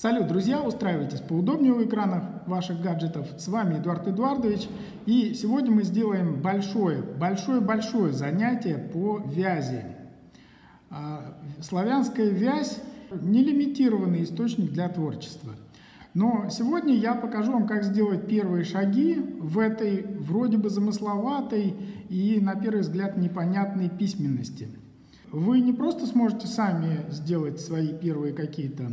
Салют, друзья! Устраивайтесь поудобнее у экранов ваших гаджетов. С вами Эдуард Эдуардович. И сегодня мы сделаем большое, большое-большое занятие по вязи. А, славянская вязь – нелимитированный источник для творчества. Но сегодня я покажу вам, как сделать первые шаги в этой вроде бы замысловатой и, на первый взгляд, непонятной письменности. Вы не просто сможете сами сделать свои первые какие-то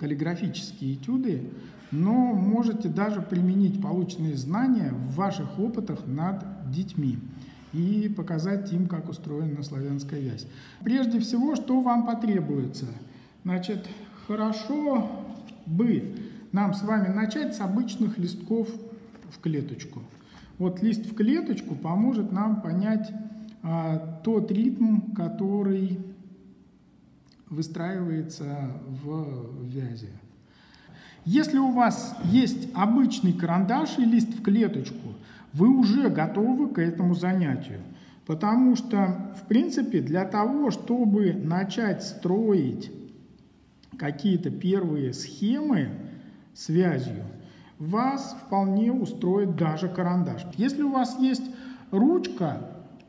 каллиграфические этюды, но можете даже применить полученные знания в ваших опытах над детьми и показать им, как устроена славянская вязь. Прежде всего, что вам потребуется? Значит, хорошо бы нам с вами начать с обычных листков в клеточку. Вот лист в клеточку поможет нам понять а, тот ритм, который выстраивается в вязи. Если у вас есть обычный карандаш и лист в клеточку, вы уже готовы к этому занятию. Потому что, в принципе, для того, чтобы начать строить какие-то первые схемы связью, вас вполне устроит даже карандаш. Если у вас есть ручка,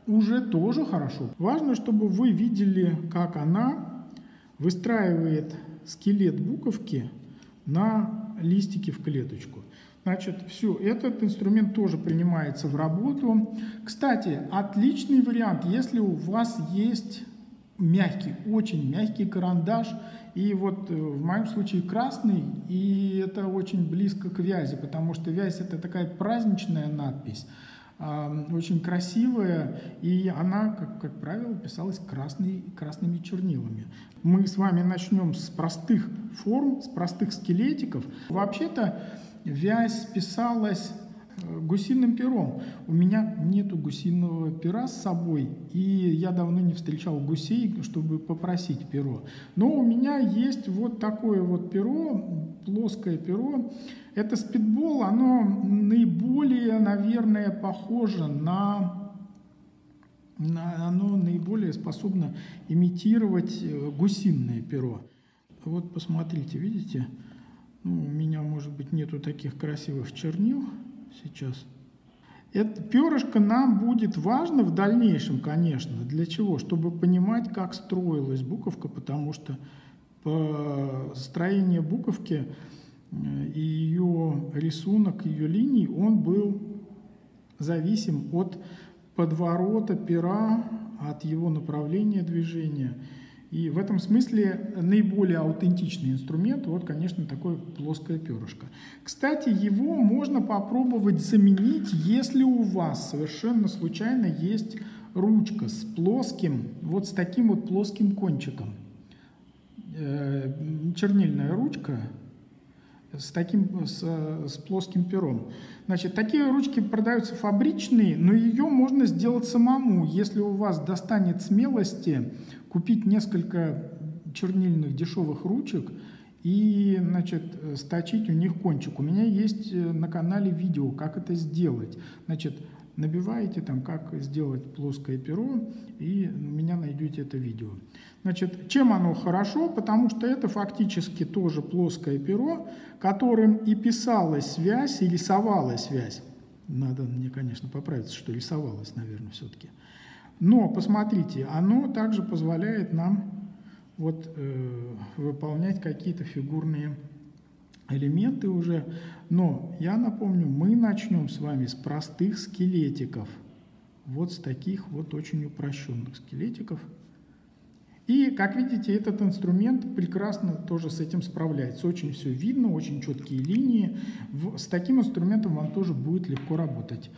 уже тоже хорошо. Важно, чтобы вы видели, как она выстраивает скелет буковки на листике в клеточку. Значит, все, этот инструмент тоже принимается в работу. Кстати, отличный вариант, если у вас есть мягкий, очень мягкий карандаш, и вот э, в моем случае красный, и это очень близко к вязи, потому что вязь это такая праздничная надпись очень красивая, и она, как, как правило, писалась красной, красными чернилами. Мы с вами начнем с простых форм, с простых скелетиков. Вообще-то вязь писалась э, гусиным пером. У меня нету гусиного пера с собой, и я давно не встречал гусей, чтобы попросить перо. Но у меня есть вот такое вот перо, плоское перо, это спидбол, оно наиболее, наверное, похоже на, оно наиболее способно имитировать э, гусиное перо. Вот посмотрите, видите, ну, у меня, может быть, нету таких красивых чернил сейчас. Это перышко нам будет важно в дальнейшем, конечно. Для чего? Чтобы понимать, как строилась буковка, потому что по строению буковки и ее рисунок, ее линий, он был зависим от подворота пера, от его направления движения. И в этом смысле наиболее аутентичный инструмент, вот, конечно, такое плоское перышко. Кстати, его можно попробовать заменить, если у вас совершенно случайно есть ручка с плоским, вот с таким вот плоским кончиком. Э, чернильная ручка, с таким, с, с плоским пером. Значит, такие ручки продаются фабричные, но ее можно сделать самому, если у вас достанет смелости купить несколько чернильных дешевых ручек и, значит, сточить у них кончик. У меня есть э, на канале видео, как это сделать. Значит, набиваете там, как сделать плоское перо, и у меня найдете это видео. Значит, чем оно хорошо? Потому что это фактически тоже плоское перо, которым и писалась связь, и рисовалась связь. Надо мне, конечно, поправиться, что рисовалась, наверное, все-таки. Но, посмотрите, оно также позволяет нам вот, э, выполнять какие-то фигурные элементы уже. Но я напомню, мы начнем с вами с простых скелетиков. Вот с таких вот очень упрощенных скелетиков. И, как видите, этот инструмент прекрасно тоже с этим справляется. Очень все видно, очень четкие линии. С таким инструментом вам тоже будет легко работать.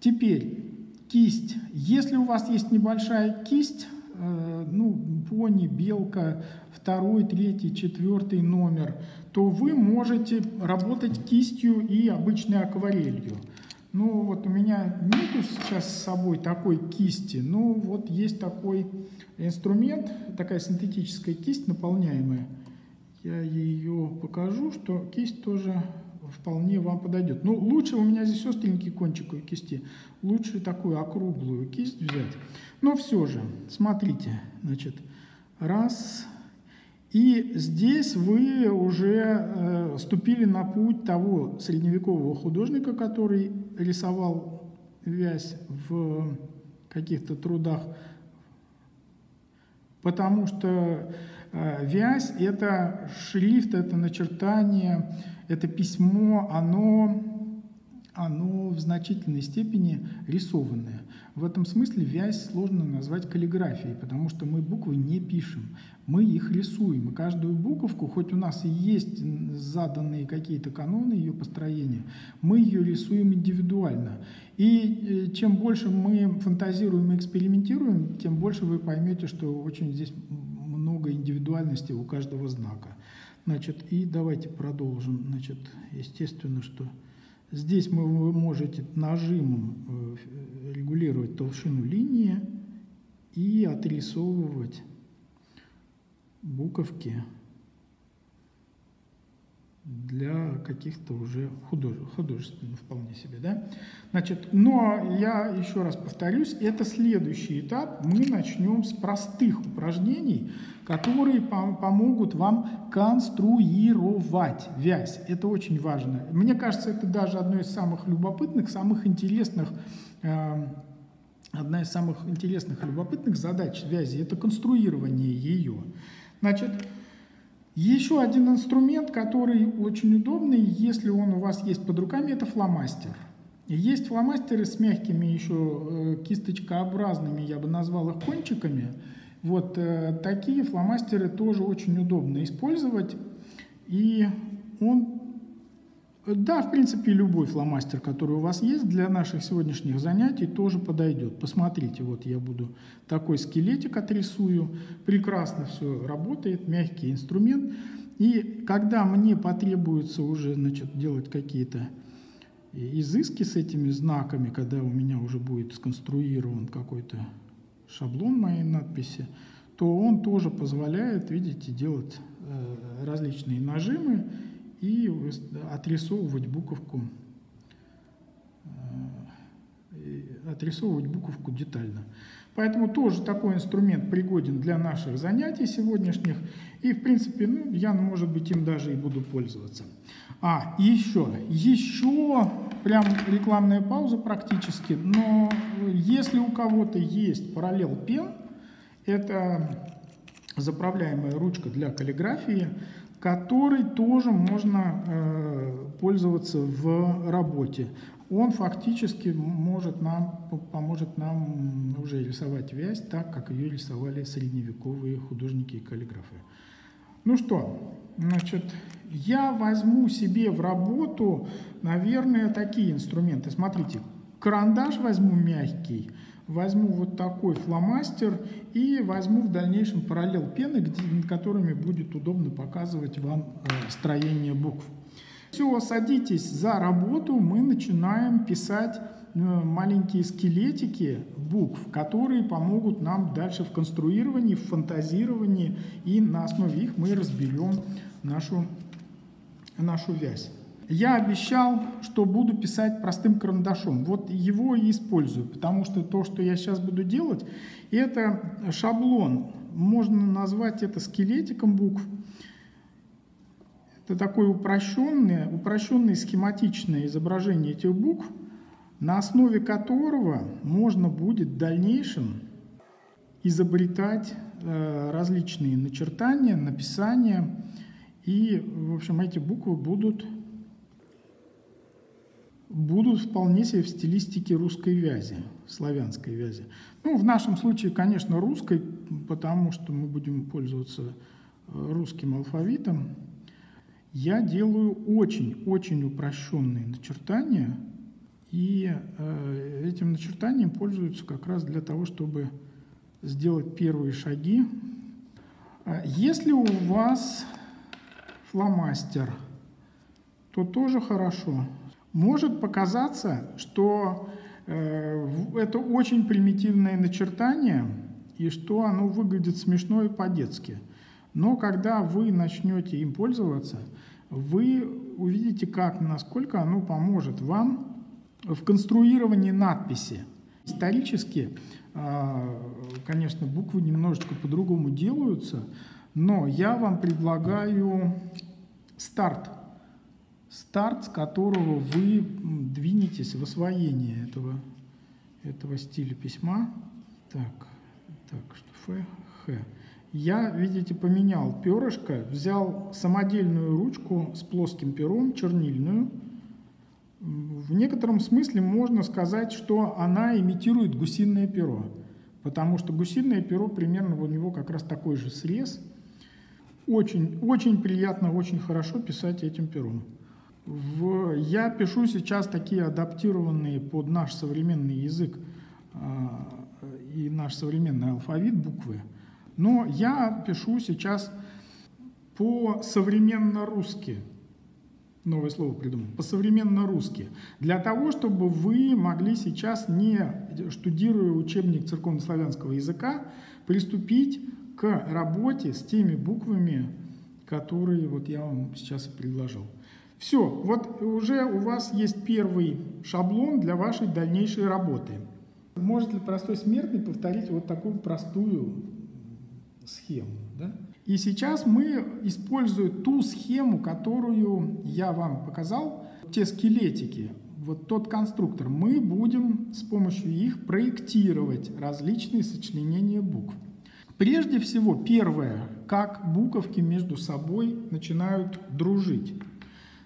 Теперь кисть. Если у вас есть небольшая кисть, ну, пони, белка, второй, третий, четвертый номер, то вы можете работать кистью и обычной акварелью. Ну, вот у меня нету сейчас с собой такой кисти, но вот есть такой инструмент, такая синтетическая кисть наполняемая. Я ее покажу, что кисть тоже вполне вам подойдет. Ну, лучше у меня здесь остренький кончик у кисти. Лучше такую округлую кисть взять. Но все же, смотрите, значит, раз. И здесь вы уже э, ступили на путь того средневекового художника, который рисовал вязь в каких-то трудах, потому что э, вязь – это шрифт, это начертание, это письмо, оно оно в значительной степени рисованное. В этом смысле вязь сложно назвать каллиграфией, потому что мы буквы не пишем, мы их рисуем. И каждую буковку, хоть у нас и есть заданные какие-то каноны ее построения, мы ее рисуем индивидуально. И э, чем больше мы фантазируем и экспериментируем, тем больше вы поймете, что очень здесь много индивидуальности у каждого знака. Значит, и давайте продолжим. Значит, естественно, что Здесь мы, вы можете нажимом э, регулировать толщину линии и отрисовывать буковки для каких-то уже художественных вполне себе. Да? Значит, но я еще раз повторюсь, это следующий этап. Мы начнем с простых упражнений, которые помогут вам конструировать вязь. Это очень важно. Мне кажется, это даже одно из самых любопытных, самых интересных э, одна из самых интересных и любопытных задач вязи – это конструирование ее. Значит, еще один инструмент, который очень удобный, если он у вас есть под руками, это фломастер. Есть фломастеры с мягкими еще э, кисточкообразными, я бы назвал их кончиками. Вот э, такие фломастеры тоже очень удобно использовать. И он да, в принципе, любой фломастер, который у вас есть для наших сегодняшних занятий, тоже подойдет. Посмотрите, вот я буду такой скелетик отрисую. Прекрасно все работает, мягкий инструмент. И когда мне потребуется уже значит, делать какие-то изыски с этими знаками, когда у меня уже будет сконструирован какой-то шаблон моей надписи, то он тоже позволяет, видите, делать э, различные нажимы и отрисовывать буковку, э, отрисовывать буковку детально. Поэтому тоже такой инструмент пригоден для наших занятий сегодняшних. И, в принципе, ну, я, может быть, им даже и буду пользоваться. А, еще, еще прям рекламная пауза практически, но если у кого-то есть параллел пен, это заправляемая ручка для каллиграфии, который тоже можно э, пользоваться в работе. Он фактически может нам, поможет нам уже рисовать вязь так, как ее рисовали средневековые художники и каллиграфы. Ну что, значит, я возьму себе в работу, наверное, такие инструменты. Смотрите, карандаш возьму мягкий – возьму вот такой фломастер и возьму в дальнейшем параллел пены, где, которыми будет удобно показывать вам э, строение букв. Все, садитесь за работу, мы начинаем писать э, маленькие скелетики букв, которые помогут нам дальше в конструировании, в фантазировании, и на основе их мы разберем нашу, нашу вязь. Я обещал, что буду писать простым карандашом. Вот его и использую, потому что то, что я сейчас буду делать, это шаблон. Можно назвать это скелетиком букв. Это такое упрощенное, упрощенное схематичное изображение этих букв, на основе которого можно будет в дальнейшем изобретать э, различные начертания, написания. И, в общем, эти буквы будут будут вполне себе в стилистике русской вязи, славянской вязи. Ну, в нашем случае, конечно, русской, потому что мы будем пользоваться э, русским алфавитом. Я делаю очень-очень упрощенные начертания, и э, этим начертанием пользуются как раз для того, чтобы сделать первые шаги. А если у вас фломастер, то тоже хорошо. Может показаться, что э, это очень примитивное начертание и что оно выглядит смешно и по-детски. Но когда вы начнете им пользоваться, вы увидите, как, насколько оно поможет вам в конструировании надписи. Исторически, э, конечно, буквы немножечко по-другому делаются, Но я вам предлагаю старт. Старт, с которого вы двинетесь в освоение этого, этого стиля письма. Так, так, что Ф, Х. Я, видите, поменял перышко, взял самодельную ручку с плоским пером, чернильную. В некотором смысле можно сказать, что она имитирует гусиное перо, потому что гусиное перо примерно у него как раз такой же срез. Очень, очень приятно, очень хорошо писать этим пером. В, я пишу сейчас такие адаптированные под наш современный язык э, и наш современный алфавит буквы – но я пишу сейчас по-современно-русски. Новое слово придумал. По-современно-русски. Для того, чтобы вы могли сейчас, не штудируя учебник церковнославянского языка, приступить к работе с теми буквами, которые вот я вам сейчас предложил. Все, вот уже у вас есть первый шаблон для вашей дальнейшей работы. Может ли простой смертный повторить вот такую простую схему. Да? И сейчас мы, используя ту схему, которую я вам показал, те скелетики, вот тот конструктор, мы будем с помощью их проектировать различные сочленения букв. Прежде всего, первое, как буковки между собой начинают дружить.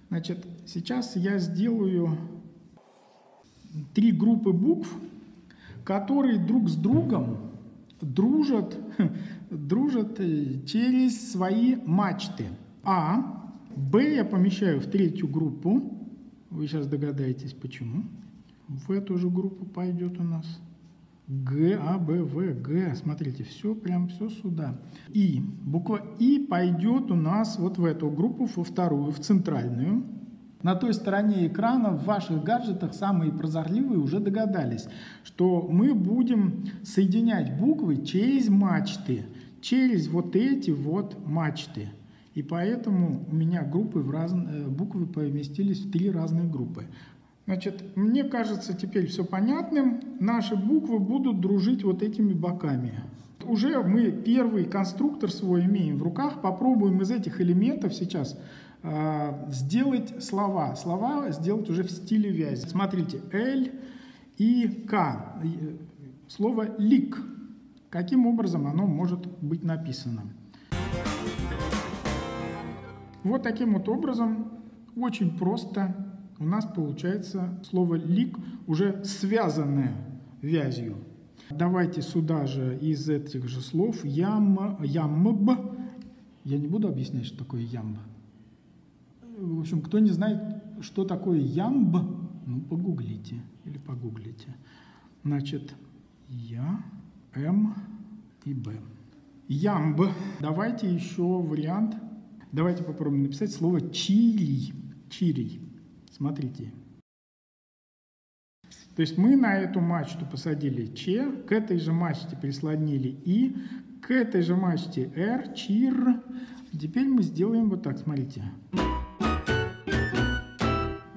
Значит, сейчас я сделаю три группы букв, которые друг с другом дружат, дружат э, через свои мачты. А, Б я помещаю в третью группу. Вы сейчас догадаетесь, почему. В эту же группу пойдет у нас. Г, А, Б, В, Г. Смотрите, все прям все сюда. И. Буква И пойдет у нас вот в эту группу, во вторую, в центральную. На той стороне экрана в ваших гаджетах самые прозорливые уже догадались, что мы будем соединять буквы через мачты, через вот эти вот мачты. И поэтому у меня группы в раз... Э, буквы поместились в три разные группы. Значит, мне кажется теперь все понятным. Наши буквы будут дружить вот этими боками. Уже мы первый конструктор свой имеем в руках. Попробуем из этих элементов сейчас а, сделать слова. Слова сделать уже в стиле вязи. Смотрите, L и К. Слово «лик». Каким образом оно может быть написано? Вот таким вот образом, очень просто у нас получается слово «лик» уже связанное вязью. Давайте сюда же из этих же слов ям, ямб. Я не буду объяснять, что такое ямб. В общем, кто не знает, что такое ямб, ну, погуглите или погуглите. Значит, я, М и Б. Ямб. Давайте еще вариант. Давайте попробуем написать слово чирий. Чирий. Смотрите. То есть мы на эту мачту посадили Ч, к этой же мачте прислонили И, к этой же мачте Р, чир. Теперь мы сделаем вот так. Смотрите.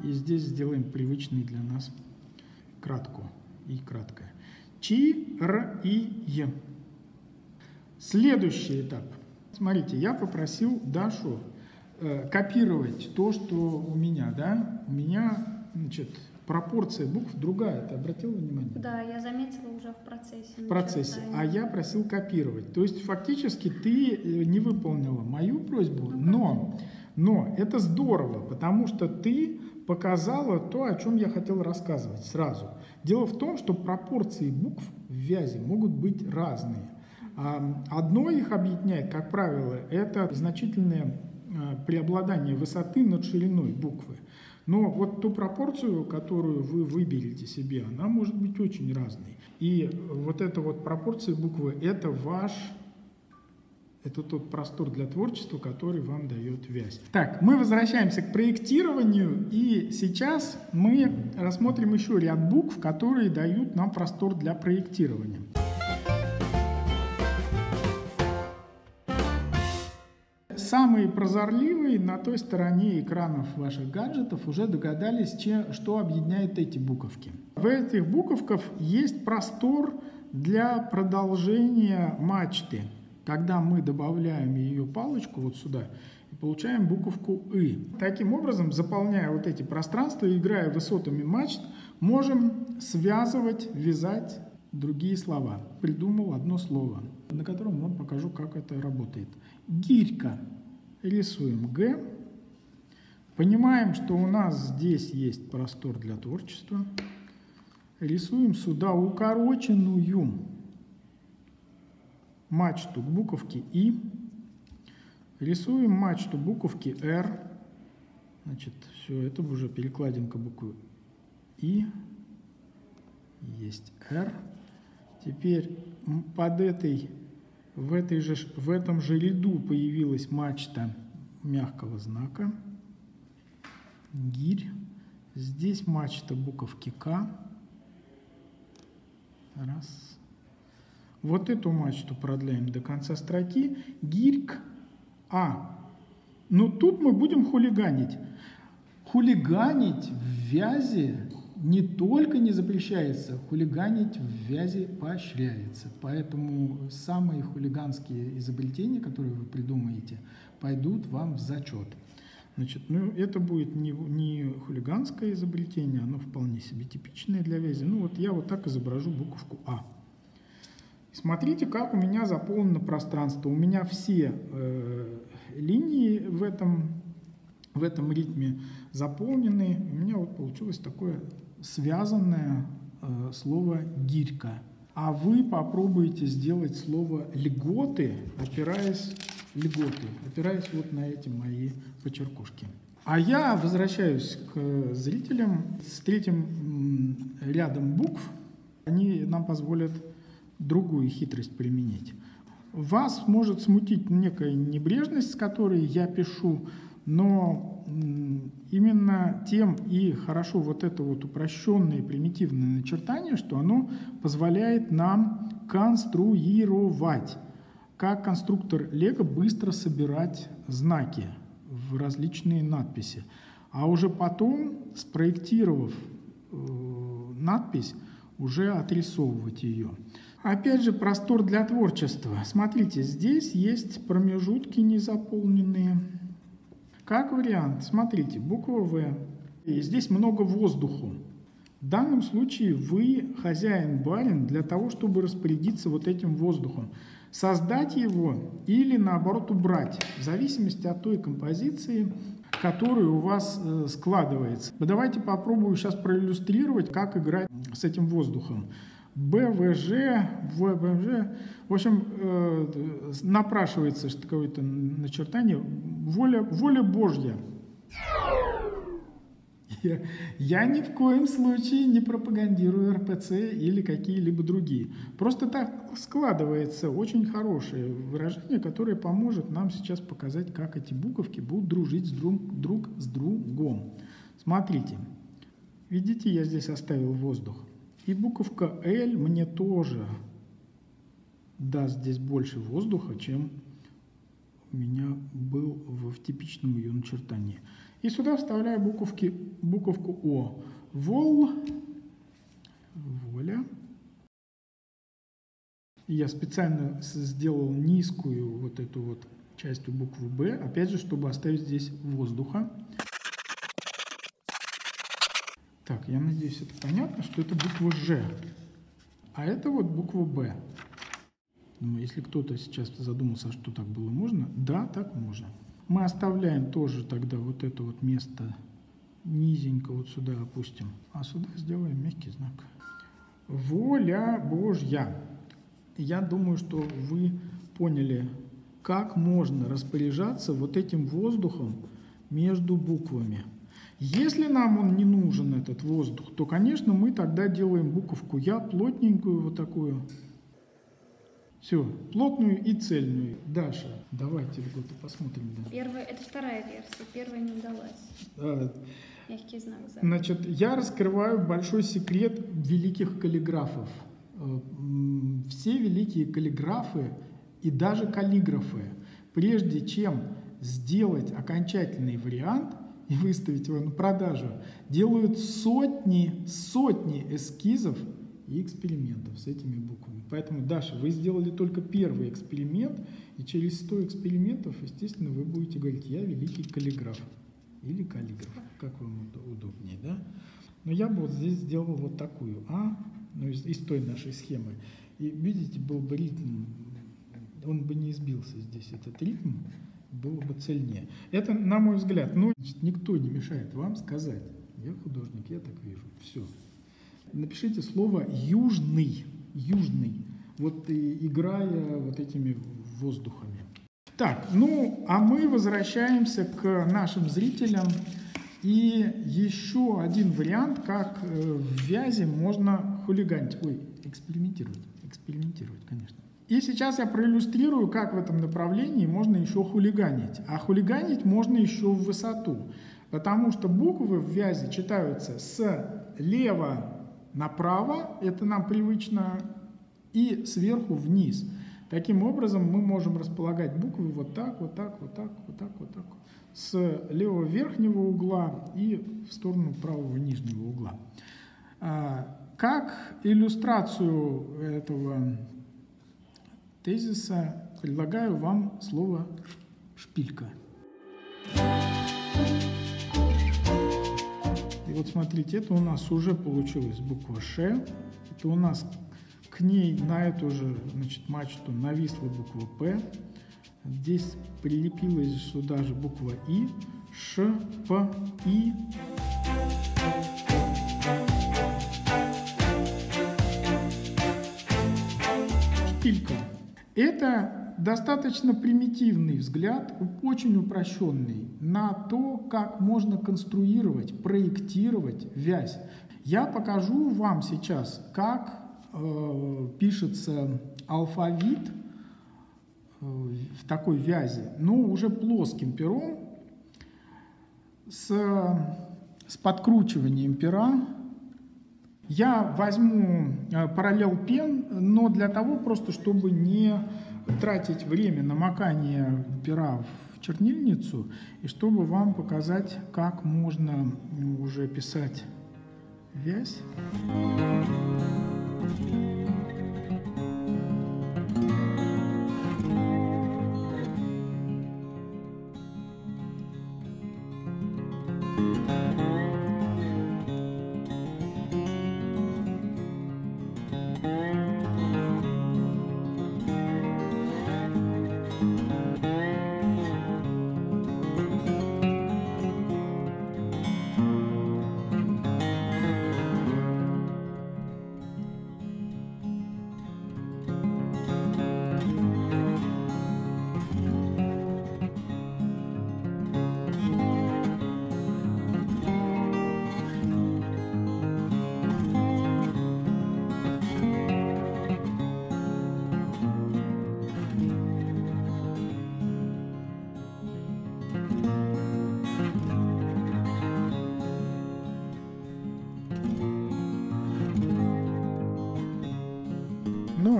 И здесь сделаем привычный для нас кратку и краткое. Чи, Р, И, Е. Следующий этап. Смотрите, я попросил Дашу э, копировать то, что у меня, да? У меня, значит, пропорция букв другая. Ты обратила внимание? Да, я заметила уже в процессе. В процессе. А я просил копировать. То есть фактически ты э, не выполнила мою просьбу, ну, но, но это здорово, потому что ты показала то, о чем я хотел рассказывать сразу. Дело в том, что пропорции букв в вязи могут быть разные. Одно их объединяет, как правило, это значительное преобладание высоты над шириной буквы. Но вот ту пропорцию, которую вы выберете себе, она может быть очень разной. И вот эта вот пропорция буквы – это ваш это тот простор для творчества, который вам дает вязь. Так, мы возвращаемся к проектированию, и сейчас мы рассмотрим еще ряд букв, которые дают нам простор для проектирования. Самые прозорливые на той стороне экранов ваших гаджетов уже догадались, что объединяет эти буковки. В этих буковках есть простор для продолжения мачты. Тогда мы добавляем ее палочку вот сюда и получаем буковку «ы». Таким образом, заполняя вот эти пространства, играя высотами мачт, можем связывать, вязать другие слова. Придумал одно слово, на котором вам покажу, как это работает. Гирька. Рисуем «г». Понимаем, что у нас здесь есть простор для творчества. Рисуем сюда укороченную мачту буковки «и». Рисуем мачту буковки «р». Значит, все, это уже перекладинка буквы «и». Есть «р». Теперь под этой, в, этой же, в этом же ряду появилась мачта мягкого знака. Гирь. Здесь мачта буковки К. Раз. Вот эту мачту продляем до конца строки. Гирьк А. Но тут мы будем хулиганить. Хулиганить в вязи не только не запрещается, хулиганить в вязи поощряется. Поэтому самые хулиганские изобретения, которые вы придумаете, пойдут вам в зачет. Значит, ну, это будет не, не хулиганское изобретение, оно вполне себе типичное для вязи. Ну, вот я вот так изображу буковку А. Смотрите, как у меня заполнено пространство. У меня все э, линии в этом, в этом ритме заполнены. У меня вот получилось такое связанное э, слово «гирька». А вы попробуйте сделать слово «льготы», опираясь льготы, опираясь вот на эти мои почеркушки. А я возвращаюсь к зрителям с третьим рядом букв. Они нам позволят другую хитрость применить. Вас может смутить некая небрежность, с которой я пишу, но именно тем и хорошо вот это вот упрощенное примитивное начертание, что оно позволяет нам конструировать, как конструктор Лего быстро собирать знаки в различные надписи. А уже потом, спроектировав э, надпись, уже отрисовывать ее. Опять же, простор для творчества. Смотрите, здесь есть промежутки незаполненные. Как вариант, смотрите, буква В. И здесь много воздуха. В данном случае вы хозяин-барин для того, чтобы распорядиться вот этим воздухом. Создать его или наоборот убрать, в зависимости от той композиции, которая у вас э, складывается. Давайте попробую сейчас проиллюстрировать, как играть с этим воздухом. БВЖ, ВБЖ. В общем, э, напрашивается какое-то начертание. Воля, воля Божья. Я, я ни в коем случае не пропагандирую РПЦ или какие-либо другие. Просто так складывается очень хорошее выражение, которое поможет нам сейчас показать, как эти буковки будут дружить с друг, друг с другом. Смотрите, видите, я здесь оставил воздух. И буковка L мне тоже даст здесь больше воздуха, чем у меня был в, в типичном ее начертании. И сюда вставляю буковки, буковку О. Вол, воля. Я специально сделал низкую вот эту вот часть у буквы Б, опять же, чтобы оставить здесь воздуха. Так, я надеюсь, это понятно, что это буква Ж. А это вот буква Б. Ну, если кто-то сейчас задумался, что так было можно, да, так можно. Мы оставляем тоже тогда вот это вот место низенько вот сюда опустим, а сюда сделаем мягкий знак. Воля Божья. Я думаю, что вы поняли, как можно распоряжаться вот этим воздухом между буквами. Если нам он не нужен, этот воздух, то, конечно, мы тогда делаем буковку «Я» плотненькую вот такую. Все, плотную и цельную. Даша, давайте вот посмотрим. Да. Первая, это вторая версия, первая не удалась. А, Мягкий знак за. Значит, я раскрываю большой секрет великих каллиграфов. Э, все великие каллиграфы и даже каллиграфы, прежде чем сделать окончательный вариант – и выставить его на продажу, делают сотни, сотни эскизов и экспериментов с этими буквами. Поэтому, Даша, вы сделали только первый эксперимент, и через 100 экспериментов, естественно, вы будете говорить, я великий каллиграф или каллиграф, как вам удобнее, да? Но я бы вот здесь сделал вот такую А, ну, из, из той нашей схемы. И видите, был бы ритм, он бы не избился здесь, этот ритм, было бы цельнее. Это, на мой взгляд, но значит, никто не мешает вам сказать, я художник, я так вижу, все напишите слово «южный», «южный», вот и играя вот этими воздухами. Так, ну, а мы возвращаемся к нашим зрителям. И еще один вариант, как э, в вязи можно хулиганить. Ой, экспериментировать, экспериментировать, конечно. И сейчас я проиллюстрирую, как в этом направлении можно еще хулиганить. А хулиганить можно еще в высоту, потому что буквы в вязи читаются слева направо, это нам привычно, и сверху вниз. Таким образом мы можем располагать буквы вот так, вот так, вот так, вот так, вот так, с левого верхнего угла и в сторону правого нижнего угла. А, как иллюстрацию этого тезиса предлагаю вам слово «шпилька». И вот смотрите, это у нас уже получилась буква Ш. Это у нас к ней на эту же значит, мачту нависла буква П. Здесь прилепилась сюда же буква И. Ш, П, И. Это достаточно примитивный взгляд, очень упрощенный, на то, как можно конструировать, проектировать вязь. Я покажу вам сейчас, как э, пишется алфавит э, в такой вязи, но уже плоским пером, с, с подкручиванием пера. Я возьму э, параллел пен, но для того просто, чтобы не тратить время на макание пера в чернильницу, и чтобы вам показать, как можно уже писать вязь.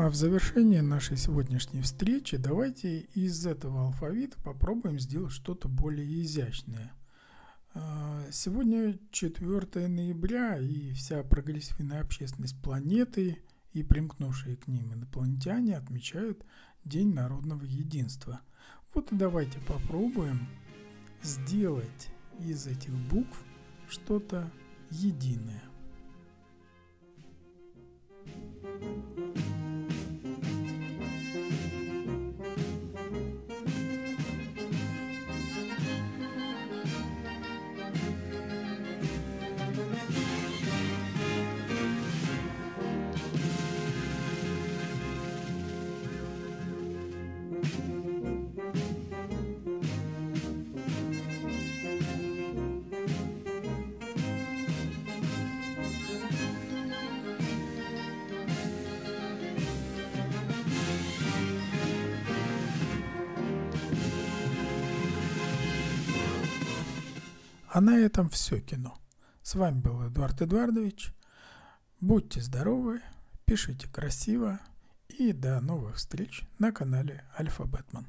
В завершение нашей сегодняшней встречи давайте из этого алфавита попробуем сделать что-то более изящное. А, сегодня 4 ноября, и вся прогрессивная общественность планеты и примкнувшие к ним инопланетяне отмечают День народного единства. Вот и давайте попробуем сделать из этих букв что-то единое. А на этом все кино. С вами был Эдуард Эдуардович. Будьте здоровы, пишите красиво и до новых встреч на канале Альфа Бэтмен.